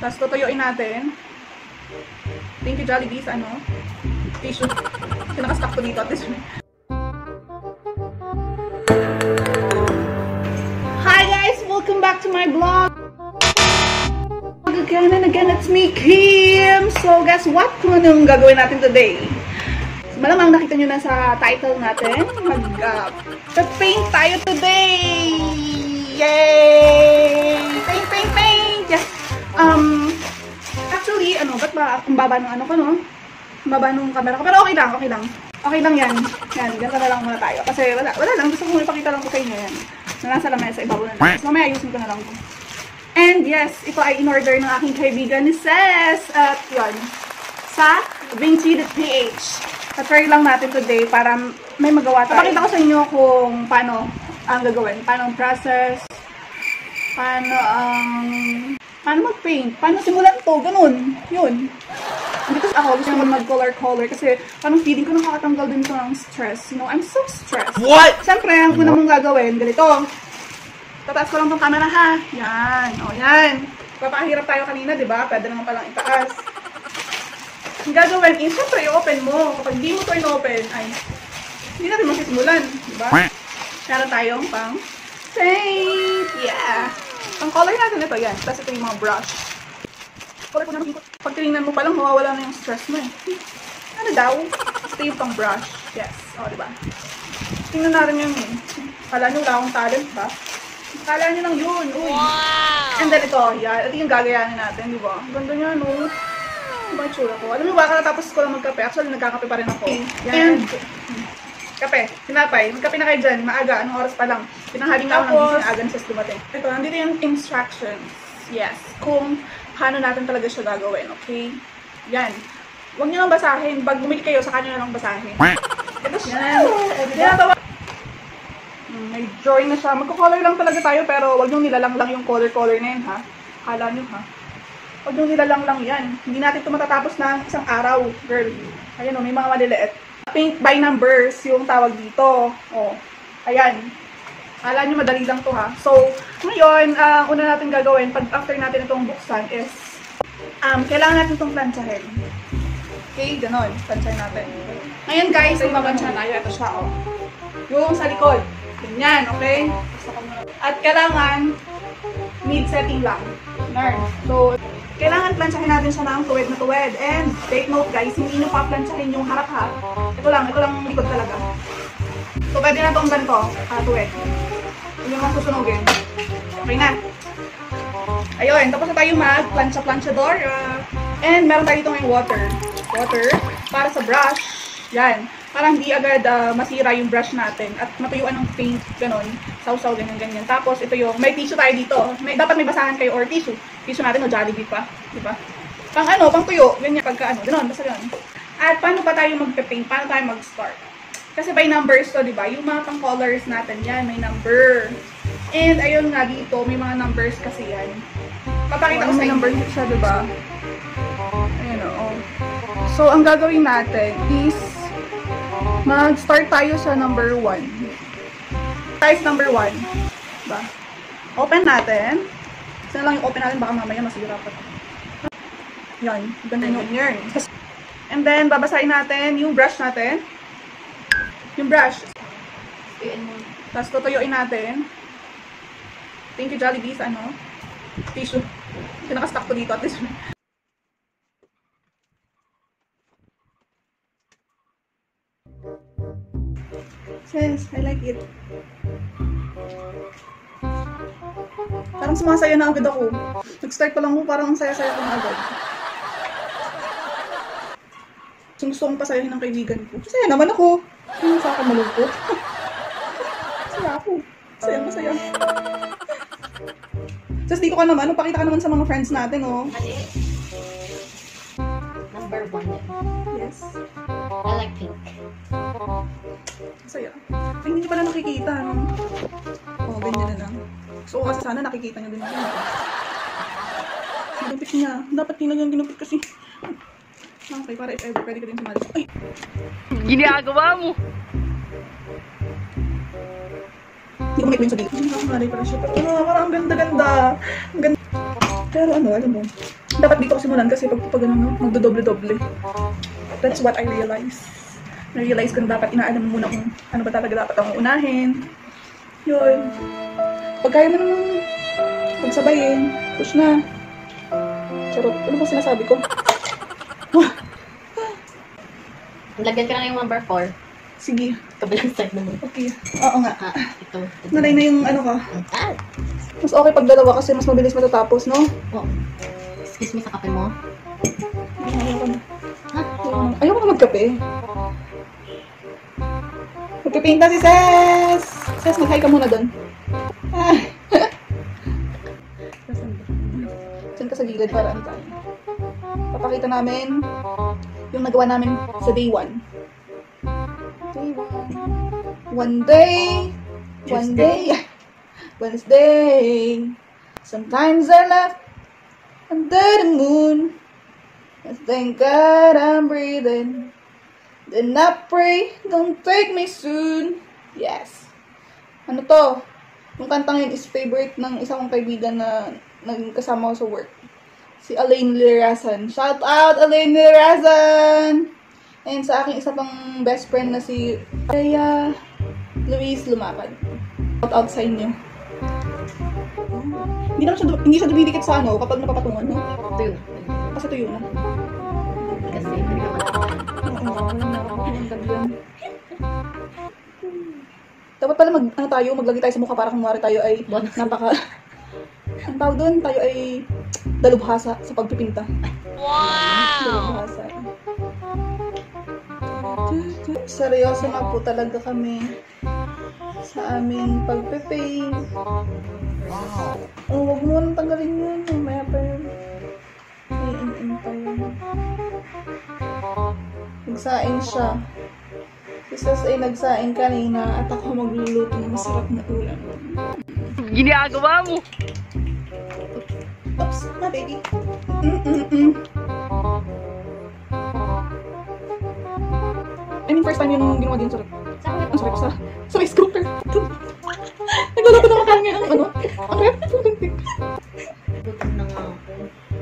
Tapos tutuyuin natin. Thank you Jollibee sa ano. Tissue. Pinakastock ko dito. Tissue. Hi guys! Welcome back to my vlog! Again and again, it's me, Kim! So guess what? Kung anong gagawin natin today? Malamang nakita nyo na sa title natin. Mag-paint uh, tayo today! Yay! Ano, ba't ba, ang baba ng ano ko, no? Ang baba ng camera ko. Pero okay lang, okay lang. Okay lang yan. Yan, ganito na lang muna tayo. Kasi wala, wala lang. Gusto ko ipakita lang ko sa inyo yan. Na nasa lamesa sa ibabaw na lang. So, mamaya ayusin ko na lang ko. And yes, ito ay in-order ng aking kaibigan ni Ses. At yun, sa Vinci.ph. At-try lang natin today para may magawa tayo. Papakita ko sa inyo kung paano ang gagawin. Paano ang process. Paano ang... Um, paano mag-paint. Paano simulan to. Ganun. Yun. Dito ako, gusto ko mag-color-color kasi parang feeling ko nakakatanggal din ito ng stress. You know, I'm so stressed. What? Siyempre, ang una mong gagawin, ganito. Tataas ko lang tong camera ha. Yan. O, yan. Papahirap tayo kanina, di ba? Pwede naman palang itaas. Ang gagawin is, syempre, i-open mo. Kapag di mo to in-open, ay, hindi natin masisimulan. Di ba? Meron tayong pang paint. Yeah. Ang color natin ito, yan. Tapos ito yung mga brush. Color ko naman. Pag tinignan mo palang, mawawala na yung stress mo eh. Ano daw? Ito yung pang brush. Yes. O, di ba? Tingnan natin yung yun. Kala nyo wala akong talent ba? Kala nyo lang yun. Uy. Wow! And then ito, yan. Ito yung gagayanin natin, di ba? Ganda niya, no? Ano ba yung tsura ko? Alam mo ba, kakatapos ko lang magkape. Actually, nagkakape pa rin ako. Yan. And, kape, sinapay. Magkape na kayo dyan. Maaga, anong oras pa lang. Pinanghali na ako ng gising aga na sa dumating. Ito, nandito yung instructions. Yes. Kung paano natin talaga siya gagawin, okay? Yan. Huwag nyo lang basahin. Pag bumili kayo, sa kanya lang basahin. Ito siya. Yan. Hmm, may drawing na siya. Magko-color lang talaga tayo, pero wag nyo nilalang lang yung color-color na yun, ha? Kala nyo, ha? Wag nyo nilalang lang yan. Hindi natin ito matatapos ng isang araw, girl. Ayan o, may mga maliliit. Paint by numbers yung tawag dito. O, ayan. Kala nyo madali lang to ha. So, ngayon, ang uh, una natin gagawin, pag after natin itong buksan is, um, kailangan natin itong planchahin. Okay, ganon. Planchahin natin. Ngayon guys, ay mabansya tayo. Ito siya, o. Yung sa likod. Ganyan, okay? At kailangan mid-setting lang. Learn. So, kailangan plansyahin natin siya ng tuwid na tuwid. And take note guys, hindi nyo pa plansyahin yung harap ha. Ito lang, ito lang likod talaga. So, pwede na itong ganito, uh, tuwid. Hindi mo susunugin. Okay na. Ayun, tapos na tayo mag-plansya-plansyador. Uh, and meron tayo dito yung water. Water para sa brush. Yan para hindi agad uh, masira yung brush natin at matuyuan ng paint, ganun, sausaw, ganyan, ganyan. Tapos, ito yung, may tissue tayo dito. May, dapat may basahan kayo or tissue. Tissue natin o Jollibee pa, di ba? Pang ano, pang tuyo, ganyan, pagka ano, ganun, basta ganun. At paano pa tayo magpe-paint? Paano tayo mag-start? Kasi by numbers to, di ba? Yung mga pang colors natin yan, may number. And ayun nga dito, may mga numbers kasi yan. Papakita ko sa number siya, di ba? Ayan o. Oh. So, ang gagawin natin is Mag-start tayo sa number 1. Size number 1. Ba? Open natin. Saan lang yung open natin, baka mamaya masira pa. Yan. Ganda yung yun. And then, babasahin natin yung brush natin. Yung brush. Tapos, tutuyuin natin. Thank you, Jollibee, sa ano? Tissue. Pinaka-stock ko dito at least. Yes, I like it. Parang sumasaya na agad ako. Nag-start pa lang ko, parang ang saya-saya ko na agad. So, gusto kong pasayahin ng kaibigan ko. Masaya naman ako. Hindi sa akin malungkot. Masaya ako. Masaya, masaya. Tapos dito ka naman, pakita ka naman sa mga friends natin, oh. Number one. Yes. I like pink. Saya. Ay, hindi pala nakikita, no? Sana nakikita niya din ako. Ginupit niya. Dapat di na yung ginupit kasi. Okay, para if ever, pwede ka din sumali. Ay! Ginagawa mo! Hindi ko may kwento dito. Hindi ako malay pala siya. Pero parang ang ganda-ganda. Ang ganda. Pero ano, alam mo, dapat dito ko simulan kasi pag, pag ano, magdodoble-doble. That's what I realize. Na-realize ko na dapat inaalam mo muna kung ano ba talaga dapat akong unahin. Yun. Pag kaya mo naman magsabayin, push na. Charot, ano ba sinasabi ko? Lagyan ka na yung number 4. Sige, Kabilang side naman. okay. Oo nga. Ah, ito. ito. Nalay na yung ano ka. Ah! Mas okay pag dalawa kasi mas mabilis matatapos, no? Oh. Excuse me sa kape mo. Ayoko na. Ha? Ayoko na magkape. Magkapaint na si Ses! Ses, mag-hi ka muna doon. Gilid para ano tayo. Papakita namin yung nagawa namin sa day 1. Day 1. One day. One day. Wednesday. Sometimes I laugh under the moon. I thank God I'm breathing. Then I pray, don't take me soon. Yes. Ano to? Yung kantang yun is favorite ng isa kong kaibigan na naging kasama ko sa work. Si Elaine Lirasan. Shout out, Elaine Lirasan! And sa aking isa pang best friend na si Rhea Luis Lumapad. Shout out sa inyo. Hindi naman siya, hindi siya dumidikit sa ano kapag napapatungan, no? Yun. Kasi tuyo na. Kasi hindi naman. Dapat pala mag, ano tayo, maglagay tayo sa mukha para kung mawari tayo ay napaka... Ang tawag doon, tayo ay dalubhasa sa pagpipinta. Wow! Dalubhasa. Seryoso na po talaga kami sa aming pagpipaint. Oh, wag mo nang tanggalin yun. Mamaya pa yun. May in-in pa yun. Nagsaing siya. Si Sas ay nagsaing kanina at ako magluluto ng masarap na ulam. Ginagawa mo. Oops, my baby. Mm-mm-mm. I mean, first time yung ginawa din sa ang sarap sa sa rice cooker. Nagluluto na ako ngayon ng ano? Ang rep. Gutom na nga ako.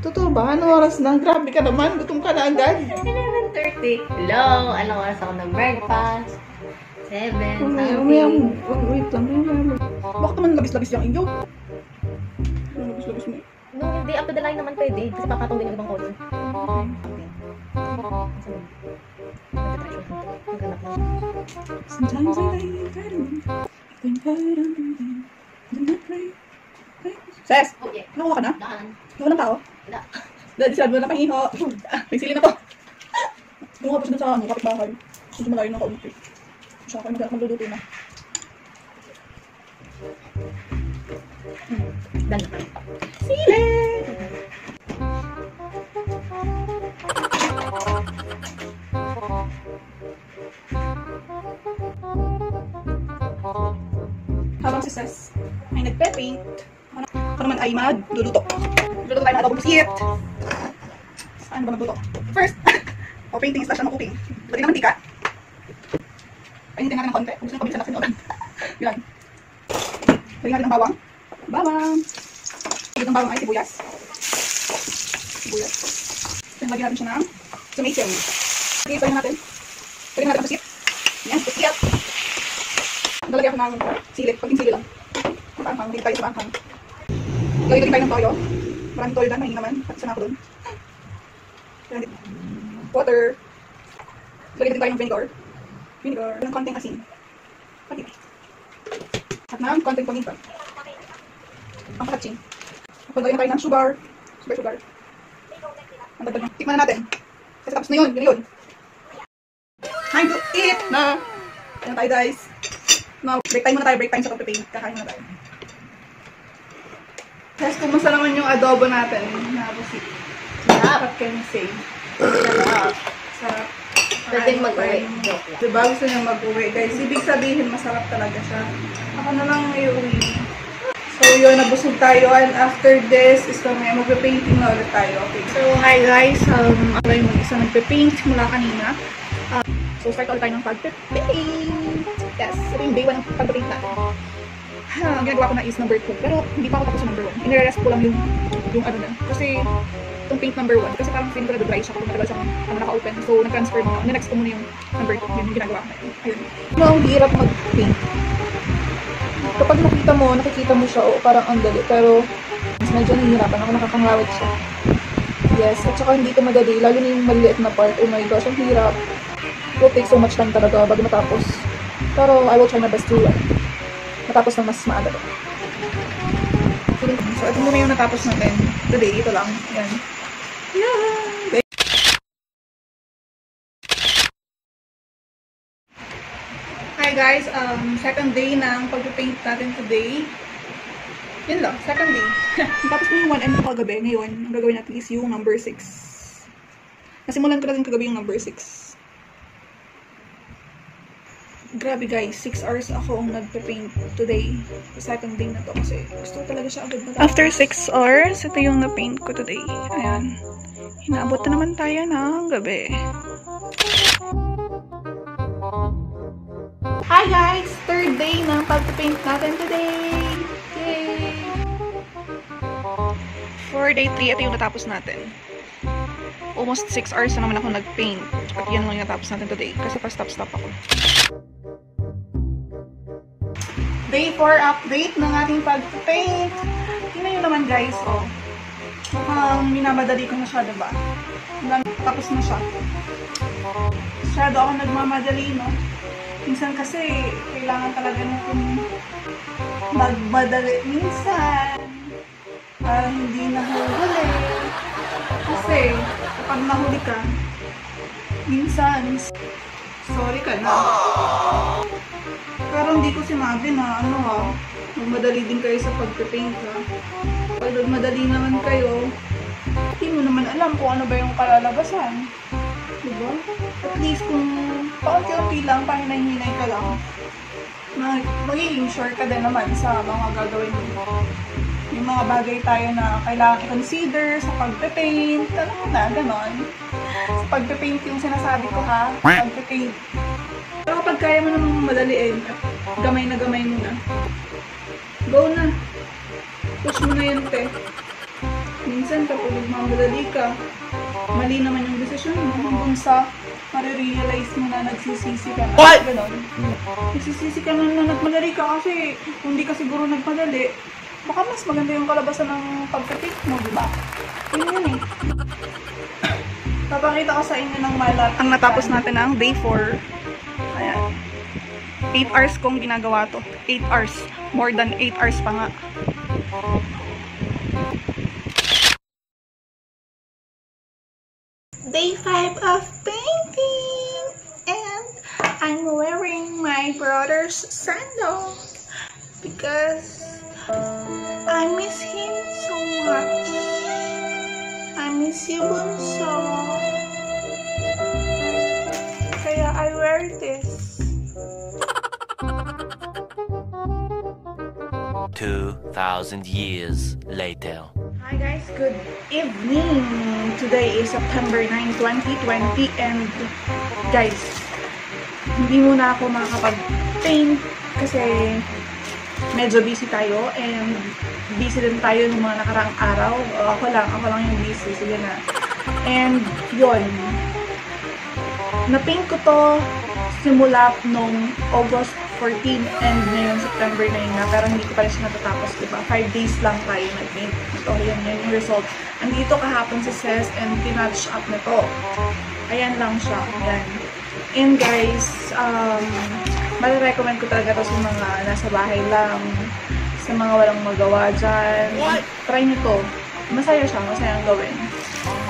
Totoo ba? Ano oras na? Grabe ka naman. Gutom ka na agad. 11.30. Hello! Anong oras ako ng breakfast? 7, Mamaya, something. mamaya, oh, wait lang. Bakit naman labis-labis yung inyo? Hindi. Up to the line naman pwede. Kasi papatong din yung ibang kotse. Okay. Sometimes I in bed and think that I'm breathing. Then I pray. pray. Ses! Yeah. Nakuha ka na? Daan. Nakuha ng tao? Wala. Dahil sila na pahiho. Ah, May silin ako. Kumuha pa siya sa ano, kapitbahay. Gusto malayo ng kaunti. Siya kayo mag- magluluto na. Tayo. Sili! Habang si Ses ay nagpe-paint, ako naman ay magluluto. Magluluto tayo ng adobong pusit. Saan ba magluto? First, o painting slash ano cooking. Lagyan ng mantika. Painitin natin ng konti. Kung gusto nyo pabilisan natin. Yan. Lagyan natin ng bawang. Bawang. Lagyan ng bawang ay sibuyas. Sibuyas. Then lagyan natin siya ng tomato. Lagyan pa natin. Lagyan natin ang pusit. Yan, pusit. Nalagyan ko ng sili. Pagking sili lang. Maanghang. Hindi tayo sa maanghang. Lagyan din tayo ng toyo. Maraming toyo dyan. Mahingi naman. At isa na ako dun. Water. Lagyan din tayo ng vinegar. Vinegar. Ng konting asin. Pati. At ng konting paminta. Ang katsin. Lagyan tayo ng sugar. Sugar, sugar. Ang dagdag niya. Tikman na natin. Kasi tapos na yun. Yun na yun. Time to eat na. Ayan tayo guys. Now, break time muna tayo. Break time sa pagpipaint. Kakain muna tayo. Guys, kumusta naman yung adobo natin? Nabusit. Sarap. Can you say? Sarap. Sarap. Pwedeng mag-uwi. Diba gusto niya mag-uwi guys? Ibig sabihin masarap talaga siya. Ako na lang i-uwi. So yun, nabusog tayo and after this is kami magpe-painting na ulit tayo. Okay. So hi guys, um, ako yung mag-isa nagpe-paint mula kanina. Um, so start ulit tayo ng pagpe-paint. Yes, ito yung day 1 ng pagpe-paint natin. ha, ang ginagawa ko na is number 2. Pero hindi pa ako tapos sa number 1. Inirest ko lang yung, yung ano na. Kasi itong paint number 1. Kasi parang feeling ko na dry siya kapag matagal siyang ano, naka-open. So, nag-transfer mo. Next ko muna yung number 2. Yun yung ginagawa ko na yun. Ayun. No, ang hirap mag-paint. Kapag nakita mo, nakikita mo siya, oo, parang ang dali. Pero, mas medyo nahihirapan ako, nakakangawit siya. Yes, at saka hindi ko madali, lalo na yung maliliit na part. Oh my gosh, ang hirap. It will take so much time talaga bago matapos. Pero I will try my best to uh, matapos ng mas maaga. Ko- So, ito muna yung natapos natin. Today, ito lang. Yan. Yeah! Hi guys, um, second day ng pag-paint natin today. Yun lang, second day. Tapos po yung 1 and kagabi, ngayon, ang gagawin natin is yung number 6. Nasimulan ko na din kagabi yung number 6. Grabe guys, 6 hours ako ang nagpe-paint today. Second day na to kasi gusto talaga siya agad matapos. After 6 hours, ito yung na-paint ko today. Ayan. Hinabot na naman tayo ng gabi. Hi guys! Third day ng pag-paint natin today! Yay! For day 3, ito yung natapos natin. Almost 6 hours na naman ako nag-paint. At yan lang yung natapos natin today. Kasi pa stop-stop ako. Day 4 update ng ating pag-paint. Tingnan nyo naman guys, oh. Mukhang minamadali ko na siya, diba? Tapos na siya. Masyado ako nagmamadali, no? Minsan kasi, kailangan talaga natin magmadali minsan para hindi nahuli. Kasi, kapag nahuli ka, minsan, sorry ka na. Pero hindi ko sinabi na ano ha, magmadali din kayo sa pagpipaint ha. Pag nagmadali naman kayo, hindi mo naman alam kung ano ba yung kalalabasan. Diba? At least kung paunti-unti lang, pahinay-hinay ka lang, mag magiging sure ka din naman sa mga gagawin mo. Yung mga bagay tayo na kailangan i-consider sa pagpe-paint, alam mo na, ganon. Sa pagpe-paint yung sinasabi ko ha, pagpe-paint. Pero kapag kaya mo namang madaliin at gamay na gamay mo na, go na. Push mo na yun, te. Minsan kapag nagmamadali ka, mali naman yung desisyon mo hanggang sa marirealize mo na nagsisisi ka na. What? Ganon. Nagsisisi ka na na nagmadali ka kasi kung di ka siguro nagmadali, baka mas maganda yung kalabasan ng pagpipik mo, di ba? Yun yun eh. Papakita ko sa inyo ng malat. Ang natapos natin ang day 4. Ayan. 8 hours kong ginagawa to. 8 hours. More than 8 hours pa nga. Day 5 of painting! I'm wearing my brother's sandals because I miss him so much. I miss you, Bunso. Kaya I wear this. 2,000 years later. Hi guys, good evening. Today is September 9, 2020 and guys, hindi muna ako makakapag-paint kasi medyo busy tayo and busy din tayo ng mga nakaraang araw. O, ako lang, ako lang yung busy. Sige na. And yun, na-paint ko to simula nung August 14 and ngayon September 9 na pero hindi ko pa rin siya natatapos, diba? 5 days lang tayo nag-paint. Ito, yan, yan yung result. Andito kahapon si Ces and tinatch up nito. Ayan lang siya. Ayan. And guys, um, marirecommend ko talaga to sa mga nasa bahay lang, sa mga walang magawa dyan. Try nyo to. Masaya siya, masaya ang gawin.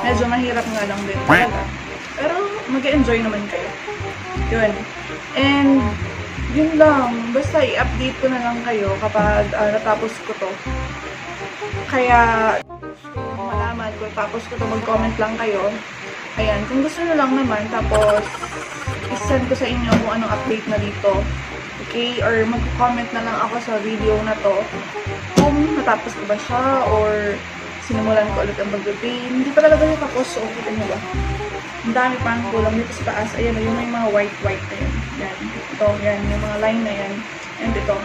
Medyo mahirap nga lang din talaga. Pero mag-enjoy naman kayo. Yun. And, yun lang. Basta i-update ko na lang kayo kapag ah, natapos ko to. Kaya, ko malaman kung tapos ko to, mag-comment lang kayo. Ayan, kung gusto nyo lang naman, tapos isend ko sa inyo kung anong update na dito. Okay? Or mag-comment na lang ako sa video na to kung natapos ko ba siya or sinimulan ko ulit ang pag-paint. Hindi pa talaga natapos, so kita nyo ba? Ang dami pang kulang dito sa taas. Ayan, yung may mga white-white na yan. Yan. Ito, yan. Yung mga line na yan. And ito.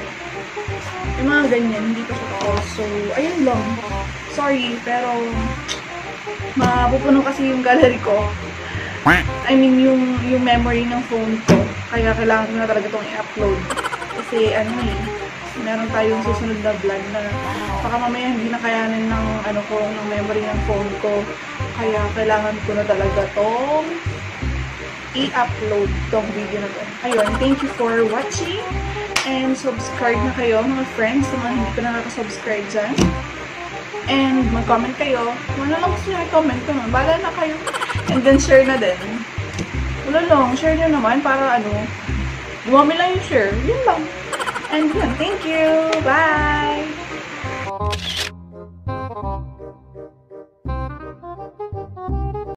Yung mga ganyan, hindi pa siya tapos. So, ayun lang. Sorry, pero mapupuno kasi yung gallery ko. I mean, yung, yung memory ng phone ko. Kaya kailangan ko na talaga itong i-upload. Kasi ano eh, meron tayong susunod na vlog na baka mamaya hindi na kayanin ng ano ko, ng memory ng phone ko. Kaya kailangan ko na talaga tong i-upload tong video na to. Ayun, thank you for watching. And subscribe na kayo mga friends sa mga hindi pa nakaka-subscribe dyan. And mag-comment kayo. Ano lang gusto nyo i-comment ko nun. Bala na kayo. And then share na din. Wala lang, share nyo naman para ano, dumami lang yung share. Yun lang. And yun, thank you. Bye!